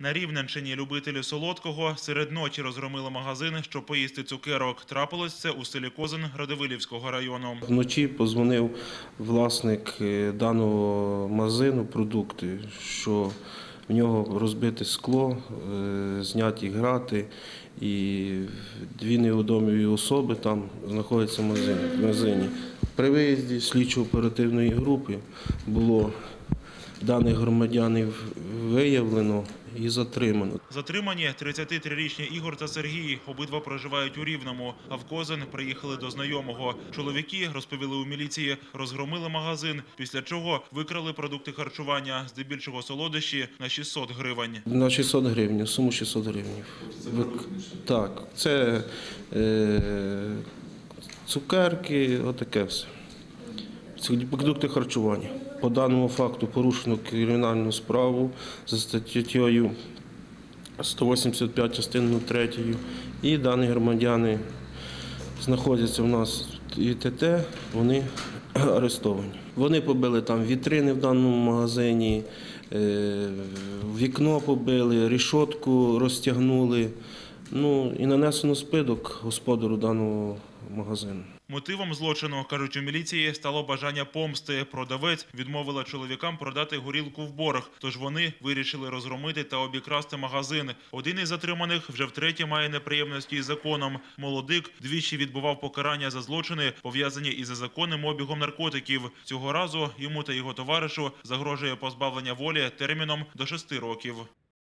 На Рівненщині любителі солодкого серед ночі розгромили магазин, щоб поїсти цукерок. Трапилось це у селі Козин Радивилівського району. Вночі позвонив власник е, даного магазину продукти, що в нього розбите скло, е, зняті грати, і дві невідомі особи там знаходяться в магазині. При виїзді слідчо-оперативної групи було даних громадянів виявлено і затримано. Затримані 33-річні Ігор та Сергій. Обидва проживають у Рівному. А в Козин приїхали до знайомого. Чоловіки розповіли у міліції, розгромили магазин, після чого викрали продукти харчування, здебільшого солодощі на 600 гривень. На 600 гривень, суму 600 гривень. Так, це е, цукерки, отаке все. Продукти харчування. По даному факту порушено кримінальну справу за статтею 185 частиною 3. І дані громадяни знаходяться в нас в ІТТ, вони арестовані. Вони побили там вітрини в даному магазині, е, вікно побили, рішотку розтягнули. Ну і нанесено спидок господару даного магазину. Мотивом злочину, кажуть у міліції, стало бажання помсти. Продавець відмовила чоловікам продати горілку в борг, тож вони вирішили розгромити та обікрасти магазин. Один із затриманих вже втретє має неприємності із законом. Молодик двічі відбував покарання за злочини, пов'язані із незаконним обігом наркотиків. Цього разу йому та його товаришу загрожує позбавлення волі терміном до шести років.